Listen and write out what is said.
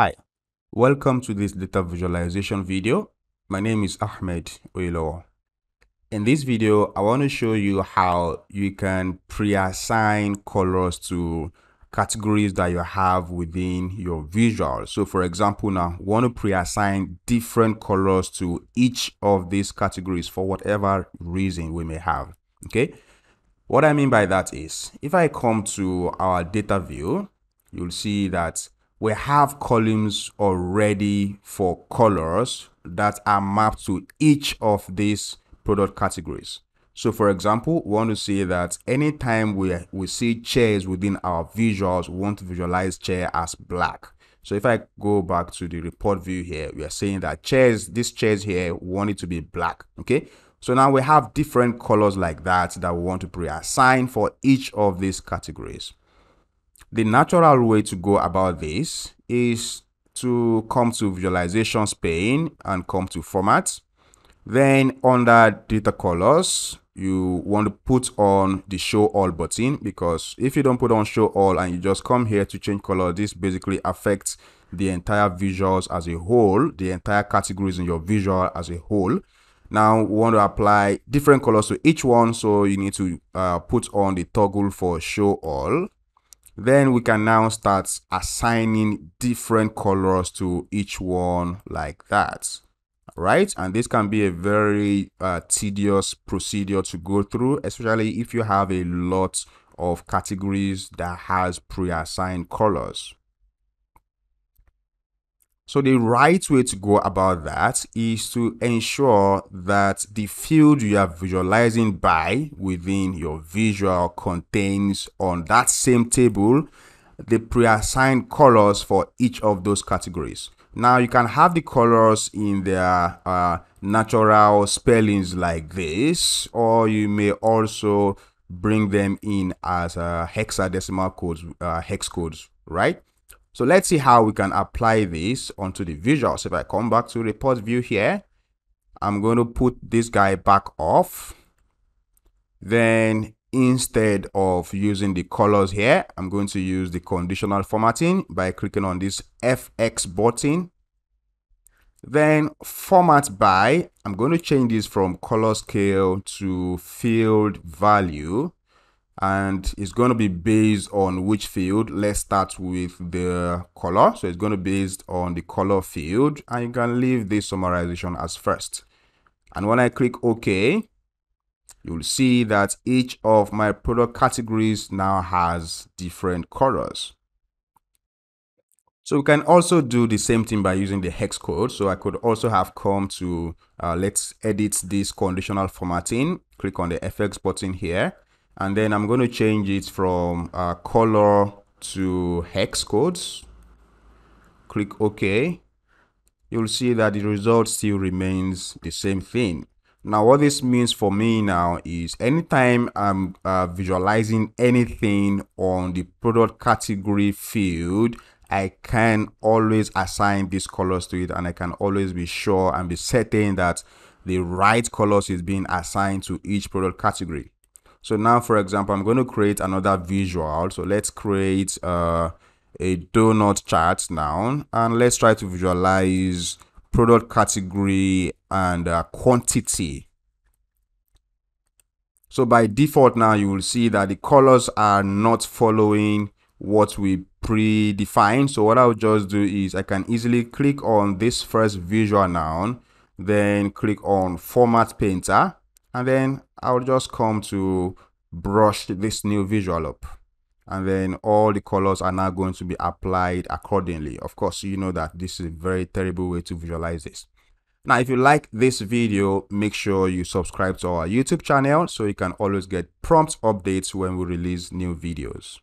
Hi, welcome to this data visualization video. My name is Ahmed Oyelowo. In this video, I want to show you how you can pre-assign colors to categories that you have within your visual. So for example, now we want to pre-assign different colors to each of these categories for whatever reason we may have. Okay. What I mean by that is if I come to our data view, you'll see that we have columns already for colors that are mapped to each of these product categories. So for example, we want to say that anytime we, we see chairs within our visuals, we want to visualize chair as black. So if I go back to the report view here, we are saying that chairs, these chairs here, want it to be black. Okay. So now we have different colors like that that we want to pre-assign for each of these categories. The natural way to go about this is to come to visualizations pane and come to format. Then under data colors, you want to put on the show all button because if you don't put on show all and you just come here to change color, this basically affects the entire visuals as a whole, the entire categories in your visual as a whole. Now we want to apply different colors to each one. So you need to uh, put on the toggle for show all then we can now start assigning different colors to each one like that right? And this can be a very uh, tedious procedure to go through especially if you have a lot of categories that has pre-assigned colors so the right way to go about that is to ensure that the field you are visualizing by within your visual contains on that same table the pre-assigned colors for each of those categories. Now you can have the colors in their uh, natural spellings like this, or you may also bring them in as uh, hexadecimal codes, uh, hex codes, right? So let's see how we can apply this onto the visual. So if I come back to report view here, I'm going to put this guy back off. Then instead of using the colors here, I'm going to use the conditional formatting by clicking on this FX button. Then format by, I'm going to change this from color scale to field value and it's going to be based on which field? Let's start with the color. So it's going to be based on the color field. And you can leave this summarization as first. And when i click ok you'll see that each of my product categories now has different colors. So we can also do the same thing by using the hex code. So i could also have come to uh, let's edit this conditional formatting. Click on the fx button here and then I'm going to change it from uh, color to hex codes. Click OK. You'll see that the result still remains the same thing. Now what this means for me now is anytime I'm uh, visualizing anything on the product category field I can always assign these colors to it and I can always be sure and be certain that the right colors is being assigned to each product category so now, for example, I'm going to create another visual. So let's create uh, a donut chart now, and let's try to visualize product category and uh, quantity. So by default now, you will see that the colors are not following what we predefined. So what I'll just do is I can easily click on this first visual now, then click on format painter and then I'll just come to brush this new visual up. And then all the colors are now going to be applied accordingly. Of course you know that this is a very terrible way to visualize this. Now if you like this video make sure you subscribe to our youtube channel so you can always get prompt updates when we release new videos